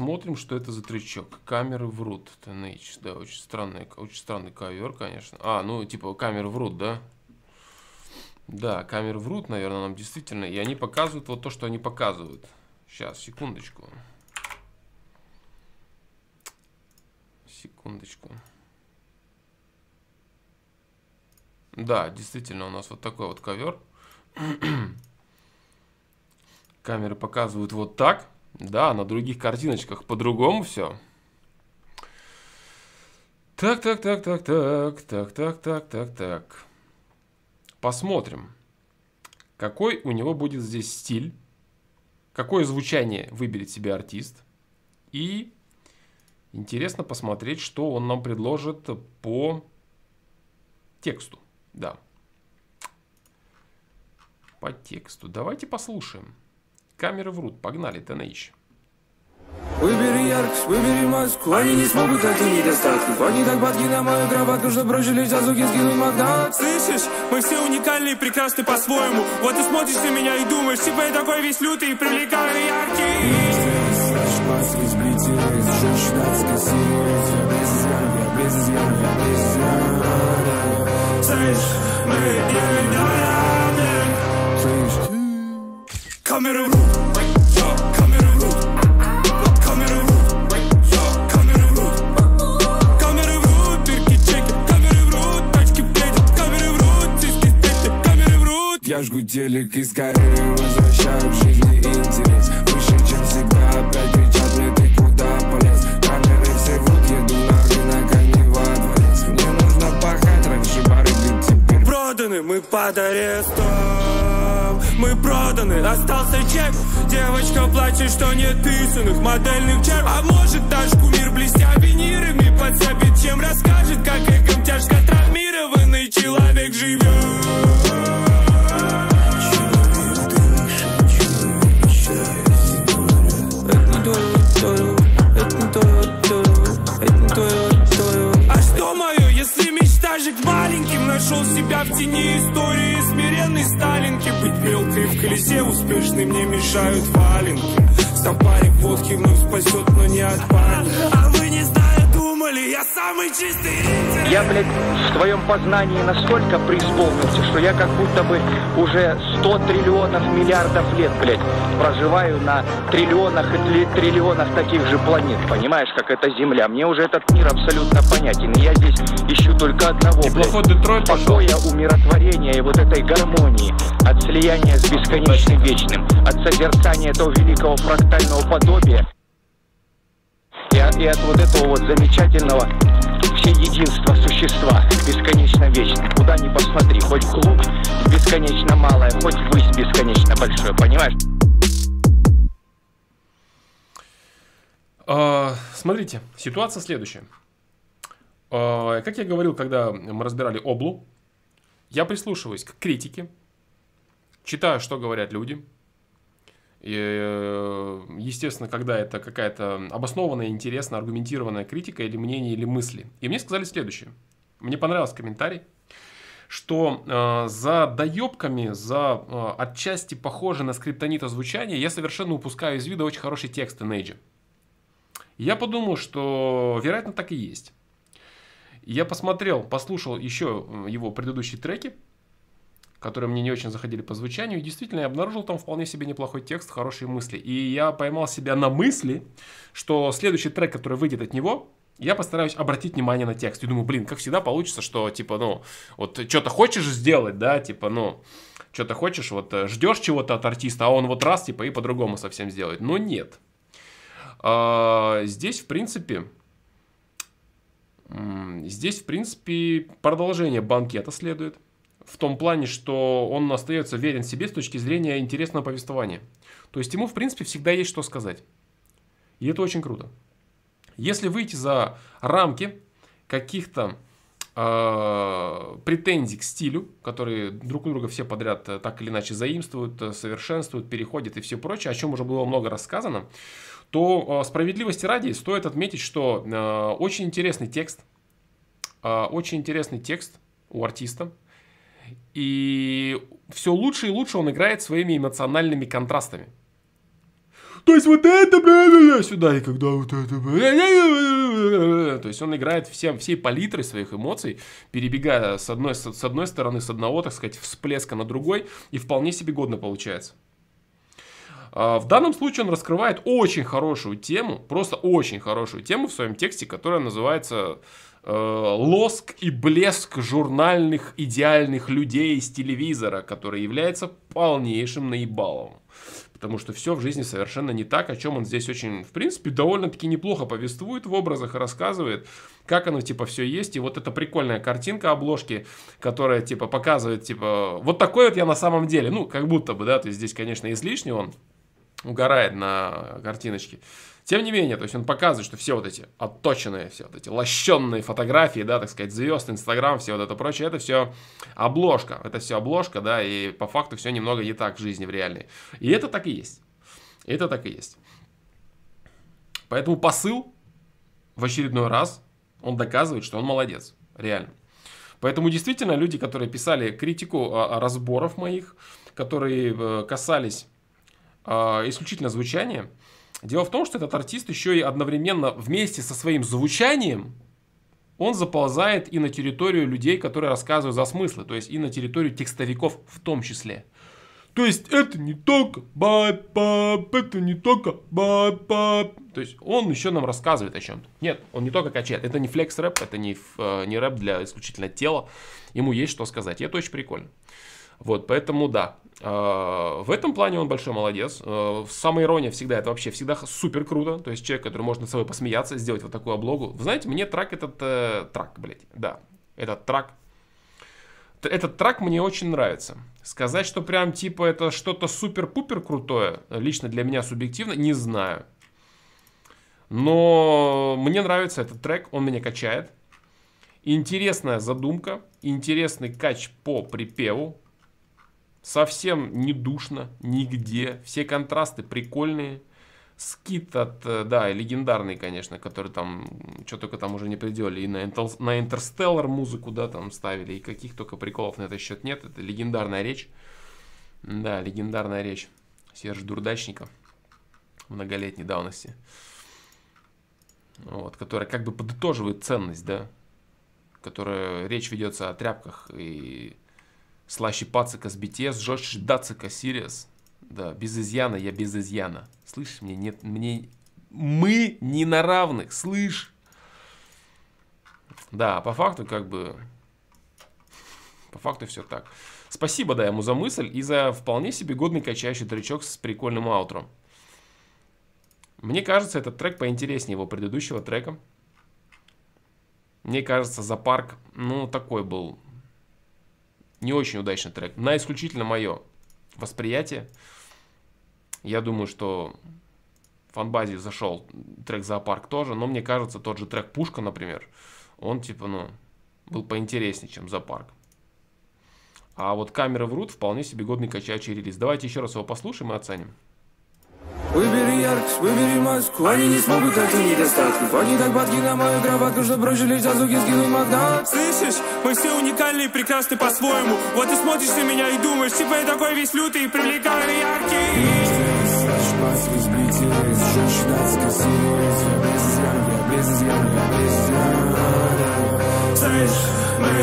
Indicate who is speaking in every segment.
Speaker 1: посмотрим, что это за трючок. Камеры врут. TNH, да, очень странный, очень странный ковер, конечно. А, ну, типа, камеры врут, да? Да, камеры врут, наверное, нам действительно. И они показывают вот то, что они показывают. Сейчас, секундочку. Секундочку. Да, действительно, у нас вот такой вот ковер. Камеры показывают вот так. Да, на других картиночках по-другому все. Так, так, так, так, так, так, так, так, так, так. Посмотрим, какой у него будет здесь стиль, какое звучание выберет себе артист. И интересно посмотреть, что он нам предложит по тексту. Да. По тексту. Давайте послушаем. Камеры врут. Погнали, TNH.
Speaker 2: Выбери яркость, выбери маску. Они не смогут найти недостатки. Они так падки на мою кроватку Что проще лишь за звуки скинуть магнат
Speaker 3: Слышишь, мы все уникальны и прекрасны по-своему. Вот ты смотришь на меня и думаешь Типа я такой весь лютый и привлекаю яркий.
Speaker 2: Маски сбрите, женщина скассирует Я без изъяна, я без изъяна, я без изъяна
Speaker 3: Слышь, мы не
Speaker 2: Слышь,
Speaker 3: Камеры врут, врут
Speaker 2: Я жгу телек и скорее возвращаю в жизни интерес. Выше, чем всегда, опять мне, ты куда полез. Камеры все врут, еду на рынок, а во дворец Мне нужно пахать, раньше барыги, теперь
Speaker 3: Проданы, мы под арестом Мы проданы, остался чек. Девочка плачет, что нет писанных модельных черв. А может наш кумир, блестя винирами Подсобит, чем расскажет, как эхом тяжко травмированный человек живет маленьким Нашел себя в тени истории Смиренный Сталинки Быть мелкой в колесе успешной Мне мешают валенки. Стопарик водки вновь спасет, но не от паники. А вы не думали, я самый чистый рыцарь
Speaker 4: Я, блядь, в твоем познании настолько преисполнился, что я как будто бы уже 100 триллионов миллиардов лет, блядь, проживаю на триллионах и триллионах таких же планет, понимаешь, как это Земля. Мне уже этот мир абсолютно понятен. И я здесь ищу только одного, блядь,
Speaker 1: Неплохой Детройт пошел.
Speaker 4: покоя, умиротворения и вот этой гармонии, от слияния с бесконечным вечным, от созерцания этого великого фрактального подобия и, и от вот этого вот замечательного всеединства существа, бесконечно вечно. Куда ни посмотри, хоть вглубь бесконечно малое, хоть ввысь бесконечно большое, понимаешь?
Speaker 1: А, Смотрите, ситуация следующая. А, Как я говорил, когда мы разбирали облу, я прислушиваюсь к критике, читаю, что говорят люди. И, э, естественно, когда это какая-то обоснованная, интересная, аргументированная критика или мнение, или мысли. И мне сказали следующее. Мне понравился комментарий, что э, за доебками, за э, отчасти похоже на скриптонита звучание, я совершенно упускаю из вида очень хороший текст Нейджи. Я подумал, что вероятно так и есть. Я посмотрел, послушал еще м, его предыдущие треки, которые мне не очень заходили по звучанию, и действительно я обнаружил там вполне себе неплохой текст, хорошие мысли. И я поймал себя на мысли, что следующий трек, который выйдет от него, я постараюсь обратить внимание на текст. И думаю, блин, как всегда получится, что, типа, ну, вот что-то хочешь сделать, да, типа, ну, что-то хочешь, вот э, ждешь чего-то от артиста, а он вот раз, типа, и по-другому совсем сделает. Но нет. А, Здесь, в принципе, здесь, в принципе, продолжение банкета следует. В том плане, что он остается верен себе с точки зрения интересного повествования. То есть ему, в принципе, всегда есть что сказать. И это очень круто. Если выйти за рамки каких-то э, претензий к стилю, которые друг у друга все подряд э, так или иначе заимствуют, э, совершенствуют, переходят и все прочее, о чем уже было много рассказано, то э, справедливости ради стоит отметить, что э, очень интересный текст, э, очень интересный текст у артиста, и все лучше и лучше он играет своими эмоциональными контрастами. то есть вот это, бля, сюда, и когда вот это, бля, бля, бля, бля». то есть он играет всем, всей палитрой своих эмоций, перебегая с одной, с, одной стороны, с одного, так сказать, всплеска на другой, и вполне себе годно получается. А, В данном случае он раскрывает очень хорошую тему, просто очень хорошую тему в своем тексте, которая называется «Лоск и блеск журнальных идеальных людей из телевизора», который является полнейшим наебалом. Потому что все в жизни совершенно не так, о чем он здесь очень, в принципе, довольно-таки неплохо повествует в образах и рассказывает, как оно, типа, все есть. И вот эта прикольная картинка обложки, которая, типа, показывает, типа, вот такой вот я на самом деле. Ну, как будто бы, да, то есть здесь, конечно, излишне он угорает на картиночке. Тем не менее, то есть он показывает, что все вот эти отточенные, все вот эти лощенные фотографии, да, так сказать, звезд, Инстаграм, все вот это прочее, это все обложка, это все обложка, да, и по факту все немного не так в жизни, в реальной. И это так и есть. Это так и есть. Поэтому посыл в очередной раз, он доказывает, что он молодец, реально. Поэтому действительно люди, которые писали критику а, а, разборов моих, которые э, касались а, исключительно звучания. Дело в том, что этот артист еще и одновременно вместе со своим звучанием он заползает и на территорию людей, которые рассказывают за смыслы, то есть и на территорию текстовиков в том числе. То есть это не только бап это не только бап То есть он еще нам рассказывает о чем-то. Нет, он не только качает. Это не флекс рэп, это не, э, не рэп для исключительно тела. Ему есть что сказать. И это очень прикольно. Вот, поэтому да, а, в этом плане он большой молодец. А, самая ирония всегда, это вообще всегда супер круто. То есть человек, который может над собой посмеяться, сделать вот такую облогу. Вы знаете, мне трак этот, э, трак, блядь, да, этот трак, этот трак мне очень нравится. Сказать, что прям типа это что-то супер-пупер крутое, лично для меня субъективно, не знаю. Но мне нравится этот трек, он меня качает. Интересная задумка, интересный кач по припеву, Совсем не душно, нигде. Все контрасты прикольные. Скит от, э, да, легендарный, конечно, который там, что только там уже не приделали. И на, на Интерстеллар музыку, да, там ставили. И каких только приколов на этот счет нет. Это легендарная речь. Да, легендарная речь. Серж Дурдачника. Многолетней давности. Вот, которая как бы подытоживает ценность, да. Которая речь ведется о тряпках и Слаще пацика с BTS, жестче дацика Сириус. Да, без изъяна, я без изъяна. Слышь, мне нет, мне... Мы не на равных, слышь. Да, по факту как бы... По факту все так. Спасибо, да, ему за мысль и за вполне себе годный качающий тречок с прикольным аутром. Мне кажется, этот трек поинтереснее его предыдущего трека. Мне кажется, за парк, ну, такой был не очень удачный трек. На исключительно мое восприятие. Я думаю, что фанбазе зашел трек «Зоопарк» тоже, но мне кажется, тот же трек «Пушка», например, он типа, ну, был поинтереснее, чем «Зоопарк». А вот «Камеры врут» вполне себе годный качающий релиз. Давайте еще раз его послушаем и оценим.
Speaker 3: Выбери яркость, выбери маску. Они не смогут найти недостатков Они так падки на мою кроватку Что бросили за звуки скинуть магнат. Слышишь, мы все уникальны и прекрасны по-своему. Вот ты смотришь на меня и думаешь Типа я такой весь лютый и привлекаю яркий. Слышь, мы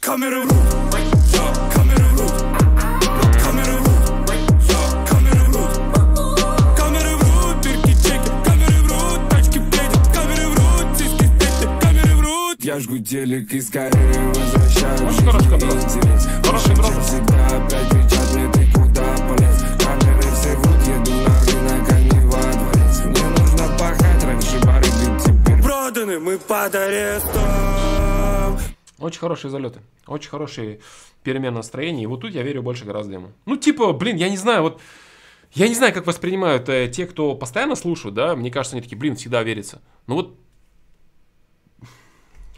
Speaker 3: Камеры врут Камеры телек и скорее возвращаю
Speaker 1: Очень хороший контраст.
Speaker 3: интерес
Speaker 1: Хороший
Speaker 3: Слышать
Speaker 1: контраст.
Speaker 3: всегда опять кричат мне ты куда полез Камеры все врут Еду на рынок, а не во дворец Мне нужно пахать Раньше барыги теперь Проданы мы под арестом
Speaker 1: Очень хорошие залеты. Очень хорошие перемены настроения. И вот тут я верю больше гораздо ему. Ну, типа, блин, я не знаю, вот... Я не знаю, как воспринимают э, те, кто постоянно слушают, да, мне кажется, они такие, блин, всегда верится. Ну вот,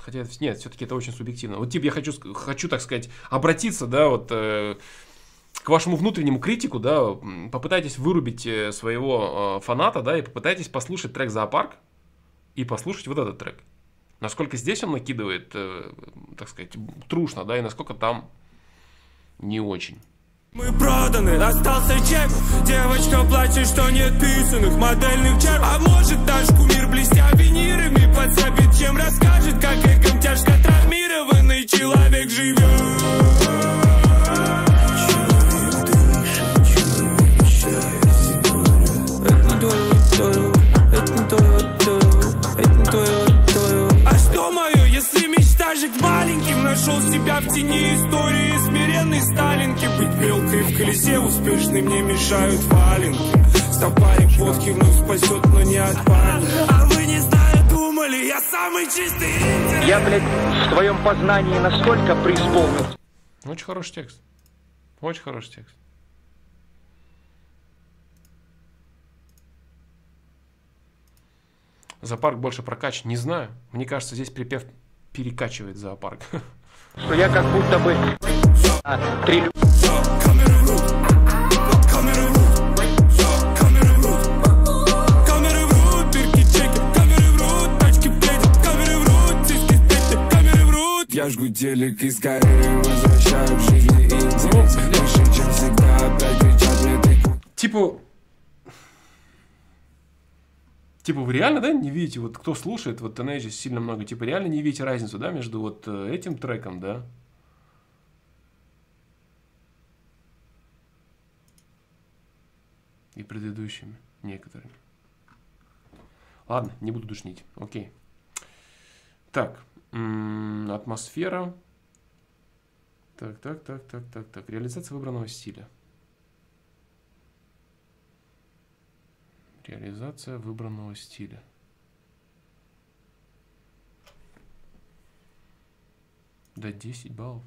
Speaker 1: хотя нет, все-таки это очень субъективно. Вот типа я хочу, хочу, так сказать, обратиться, да, вот э, к вашему внутреннему критику, да, попытайтесь вырубить э, своего э, фаната, да, и попытайтесь послушать трек «Зоопарк» и послушать вот этот трек. Насколько здесь он накидывает, э, так сказать, трушно, да, и насколько там не очень.
Speaker 3: Мы проданы, остался чек. Девочка плачет, что нет писанных модельных черт. А может наш кумир, блестя винирами Подсобит, чем расскажет, как эгом тяжко травмированный человек живет жить маленьким Нашел себя в тени истории Смиренный Сталинки Быть белкой в колесе успешной Мне мешают валенки Стопарик водки вновь спасет, но не от паники А вы не зная думали, я самый чистый рыцарь
Speaker 4: Я, блядь, в твоем познании настолько преисполнился,
Speaker 1: Очень хороший текст. Очень хороший текст. Зоопарк больше прокач, не знаю. Мне кажется, здесь припев перекачивает зоопарк.
Speaker 4: что я как будто бы а,
Speaker 3: врут
Speaker 2: Я жгу телек и скорее возвращаю в жизни интерес Выше, чем всегда, опять кричат мне ты
Speaker 1: Типа... Типа вы реально, да, не видите, вот кто слушает, вот Teenage сильно много, типа реально не видите разницу, да, между вот э, этим треком, да? И предыдущими некоторыми. Ладно, не буду душнить, окей. Так, атмосфера. Так, так, так, так, так, так. Реализация выбранного стиля. Реализация выбранного стиля. Да 10 баллов.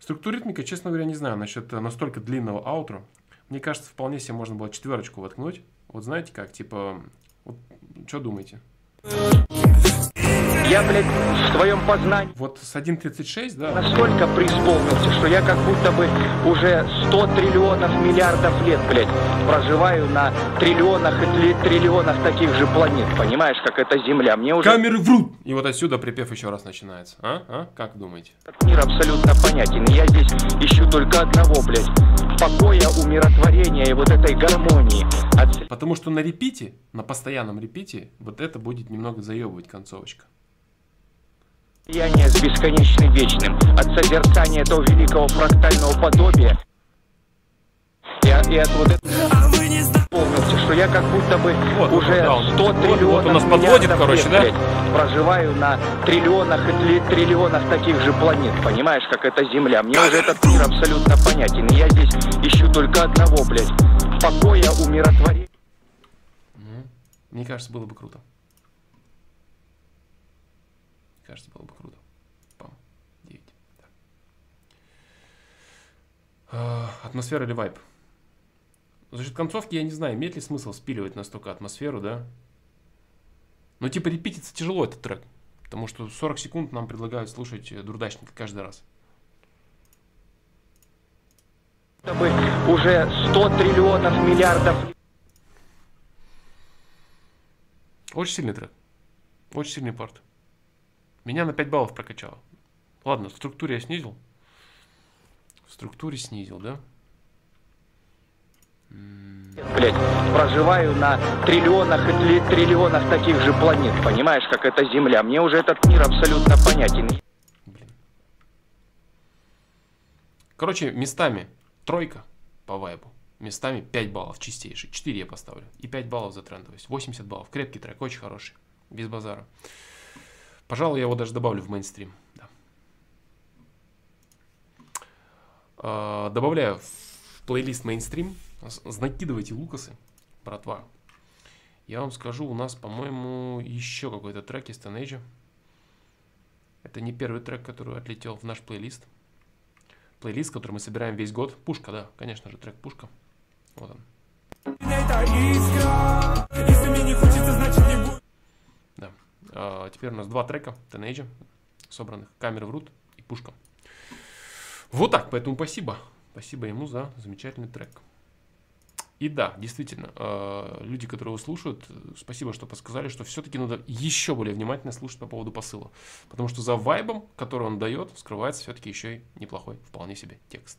Speaker 1: Структура ритмика, честно говоря, не знаю насчет э, настолько длинного аутро. Мне кажется, вполне себе можно было четверочку воткнуть. Вот знаете как, типа, вот, что думаете?
Speaker 4: Я, блядь, в твоем познании
Speaker 1: Вот с 1.36, да,
Speaker 4: настолько преисполнился, что я как будто бы уже 100 триллионов миллиардов лет, блядь, проживаю на триллионах и триллионах таких же планет, понимаешь, как эта Земля. Мне уже
Speaker 1: камеры врут! И вот отсюда припев еще раз начинается. А? А? Как думаете?
Speaker 4: мир абсолютно понятен. И я здесь ищу только одного, блядь, покоя, умиротворения и вот этой гармонии. От
Speaker 1: Потому что на репите, на постоянном репите, вот это будет немного заебывать концовочка.
Speaker 4: Слияния с бесконечным вечным, от созерцания этого великого фрактального подобия и, и от вот этого
Speaker 3: А
Speaker 4: полностью, что я как будто бы
Speaker 1: Вот,
Speaker 4: уже
Speaker 1: да,
Speaker 4: 100
Speaker 1: вот,
Speaker 4: триллионов
Speaker 1: вот он нас подводит, короче,
Speaker 4: лет,
Speaker 1: да?
Speaker 4: блядь, проживаю на триллионах и тли- триллионах таких же планет, понимаешь, как эта Земля. Мне уже этот мир абсолютно понятен. И я здесь ищу только одного, блядь, покоя, умиротворения.
Speaker 1: Мне кажется, было бы круто. Кажется, было бы круто. Пам. 9. Так. А, Атмосфера или вайп? За счет концовки я не знаю, имеет ли смысл спиливать настолько атмосферу, да? Но типа репититься тяжело этот трек. Потому что 40 секунд нам предлагают слушать э, дурдачника каждый раз.
Speaker 4: Будто бы уже 100 триллионов миллиардов
Speaker 1: Очень сильный трек. Очень сильный парт. Меня на 5 баллов прокачало. Ладно, в структуре я снизил. В структуре снизил, да?
Speaker 4: блядь, проживаю на триллионах и тли- триллионах таких же планет, понимаешь, как эта Земля. Мне уже этот мир абсолютно понятен.
Speaker 1: Блин. Короче, местами тройка по вайбу. Местами 5 баллов чистейший. 4 я поставлю. И 5 баллов за трендовость. 80 баллов. Крепкий трек, очень хороший. Без базара. Пожалуй, я его даже добавлю в мейнстрим. Да. А, Добавляю в плейлист мейнстрим. Накидывайте лукасы, братва. Я вам скажу, у нас, по-моему, еще какой-то трек из Teenage. Это не первый трек, который отлетел в наш плейлист. Плейлист, который мы собираем весь год. Пушка, да, конечно же, трек Пушка. Вот он.
Speaker 3: Это искра
Speaker 1: теперь у нас два трека Teenage собранных. Камеры врут и Пушка. Вот так, поэтому спасибо. Спасибо ему за замечательный трек. И да, действительно, э, люди, которые его слушают, спасибо, что подсказали, что все-таки надо еще более внимательно слушать по поводу посыла. Потому что за вайбом, который он дает, скрывается все-таки еще и неплохой, вполне себе текст.